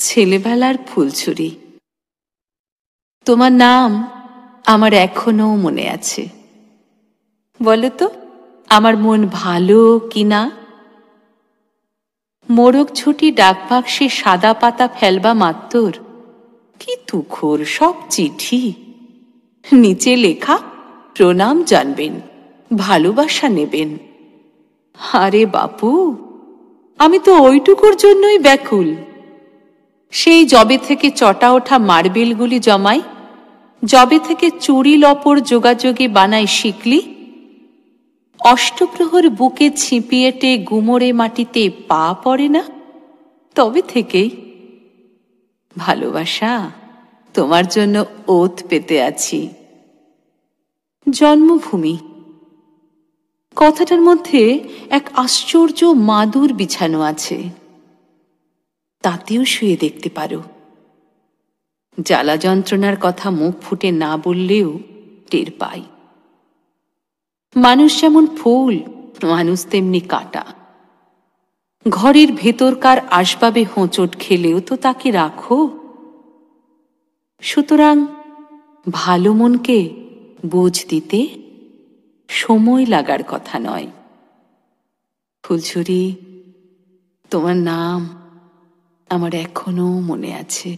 ছেলেবেলার ফুলছুরি তোমার নাম আমার এখনও মনে আছে। বলো তো, আমার মন ভালো কি না? মোরগ ছুটি ডাকবাক্সে সাদা পাতা ফেলবা মাত্তর। কি তুখোর সব চিঠি। নিচে লেখা, প্রণাম জানবেন, ভালোবাসা নেবেন। আরে বাপু, আমি তো ওইটুকুর জন্যই ব্যাকুল। সেই জবে থেকে চটা ওঠা মার্বেলগুলি জমাই, জবে থেকে চুরি লপর যোগাযোগে বানাই শিখলি অষ্টপ্রহর বুকে ছিপিয়েটে গুমোরে মাটিতে পা পড়ে না? তবে থেকেই। ভালোবাসা, তোমার জন্য ওত পেতে আছি। জন্মভূমি। কথাটার মধ্যে এক আশ্চর্য মাদুর বিছানো আছে। তাতেও শুয়ে দেখতে পারো। জ্বালা যন্ত্রণার কথা মুখ ফুটে না বললেও টের পাই। মানুষ যেমন ফুল, মানুষ তেমনি কাটা। ঘরের ভেতরকার আসবাবে হোঁচট খেলেও তো তাকে রাখো। সুতরাং ভালো মনকে বোঝ দিতে সময় লাগার কথা নয়। ফুলছুরি তোমার নাম আমার এখনও মনে আছে।